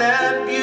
that beauty.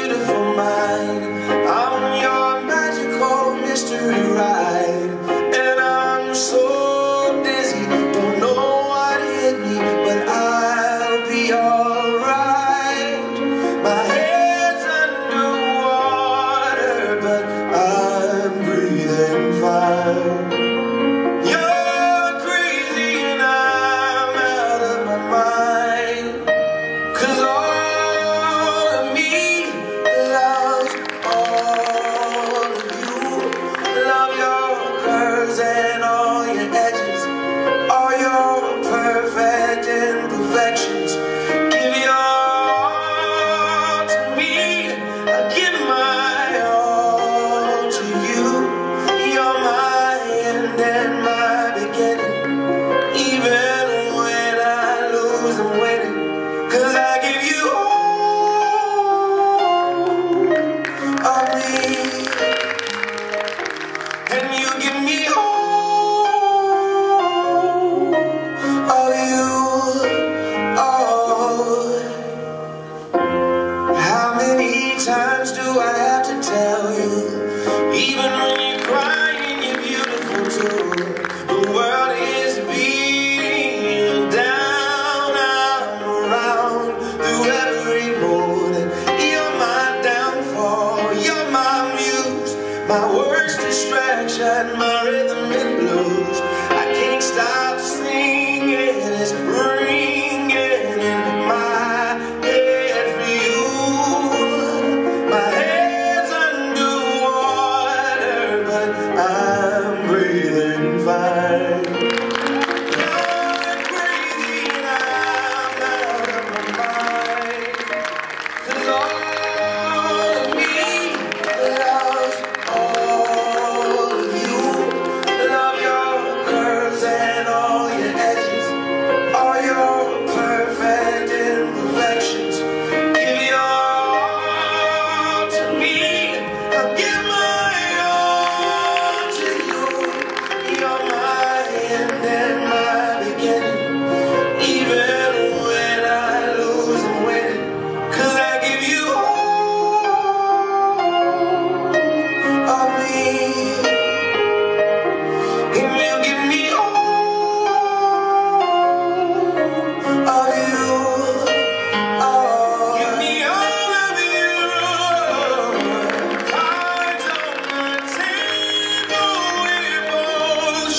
I have to tell you? Even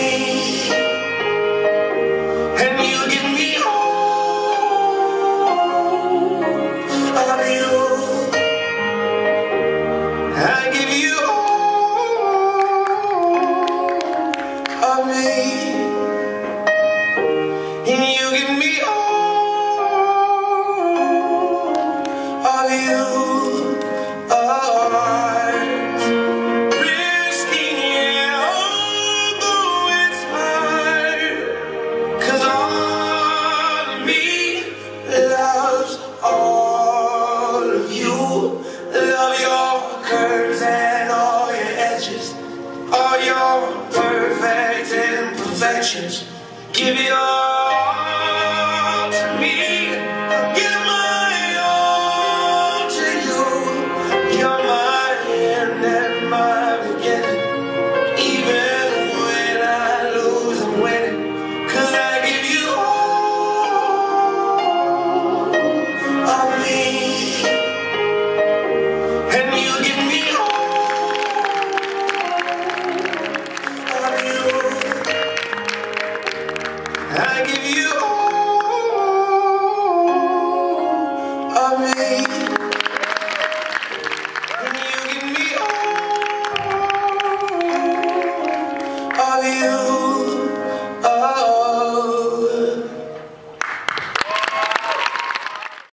all actions. Give it all.